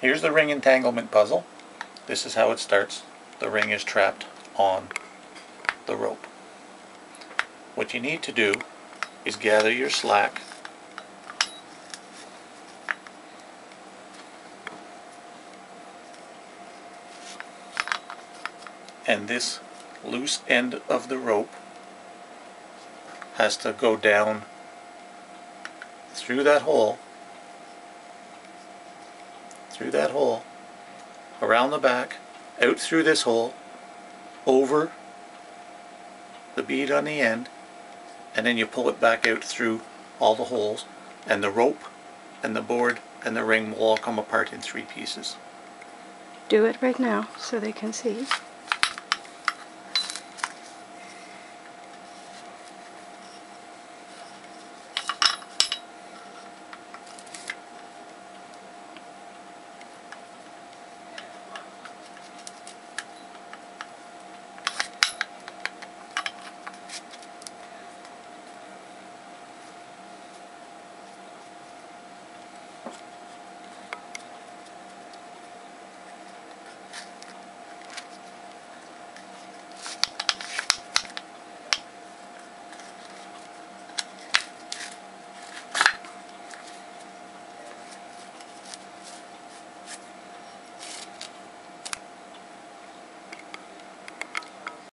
Here's the ring entanglement puzzle. This is how it starts. The ring is trapped on the rope. What you need to do is gather your slack and this loose end of the rope has to go down through that hole through that hole around the back out through this hole over the bead on the end and then you pull it back out through all the holes and the rope and the board and the ring will all come apart in three pieces. Do it right now so they can see.